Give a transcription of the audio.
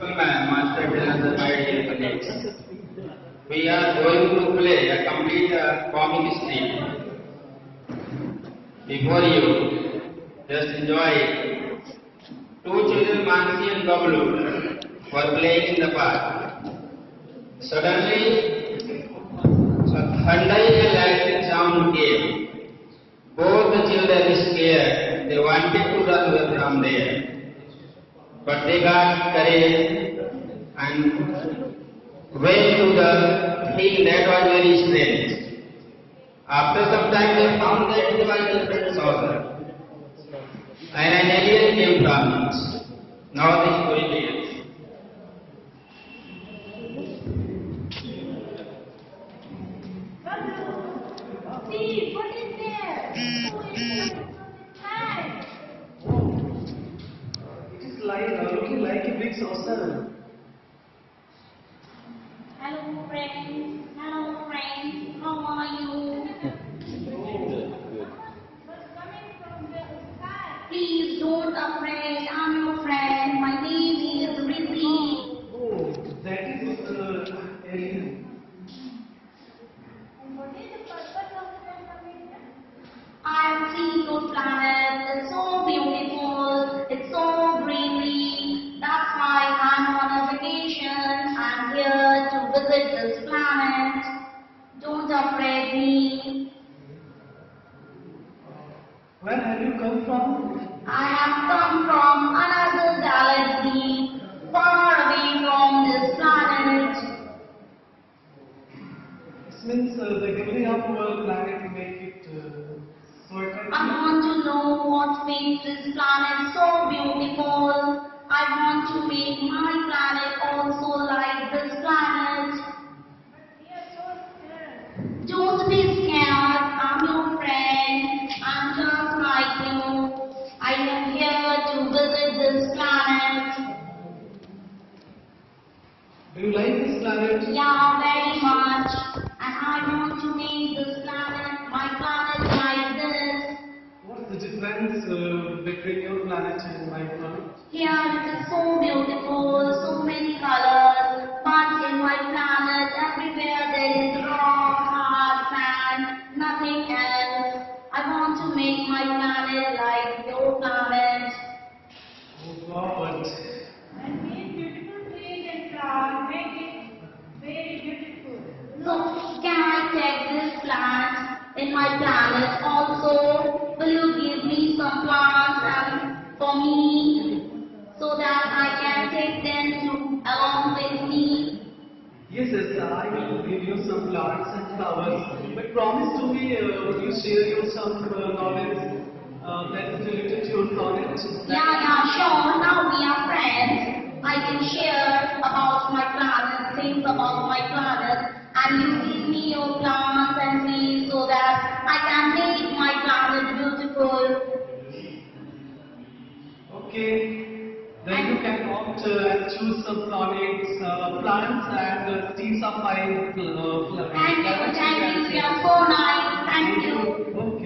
Ma'am, Master my dear colleagues, we are going to play a complete uh, comic strip. Before you, just enjoy it. Two children, Mansi and Bablu, were playing in the park. Suddenly, a thunder and lightning sound came. Both the children scared. They wanted to run away from there. But they got courage and went to the hill that was very strange. After some time they found that it was a different saucer. And an alien came from it. Now the story Is like uh, looking like a big saucer. Hello, friends. Hello, friends. How are you? Please don't afraid. I'm your friend. My name is Riddhi. Oh, that is uh, alien. I've seen those planets. Me. Where have you come from? I have come from another galaxy, far away from this planet. This means uh, the giving up our planet to make it uh, so attractive. I want to know what makes this planet so beautiful. I want to make my planet also like this planet. Don't be Do you like this planet? Yeah, very much. And I want to make this planet, my planet like this. What's the difference uh, between your planet and my planet? Here it is so beautiful, so many colors. My planet also? Will you give me some plants and for me so that I can take them to along with me? Yes, yes, I will give you some plants and flowers. But promise to me, uh, would you share your some uh, knowledge uh, that is related to your planet? Yeah, yeah, sure. Now Okay. Then you can opt uh, and choose some planets, uh, plants and uh, see some fine uh, flowers. Thank you, thank you. You are so nice. Thank you. Okay.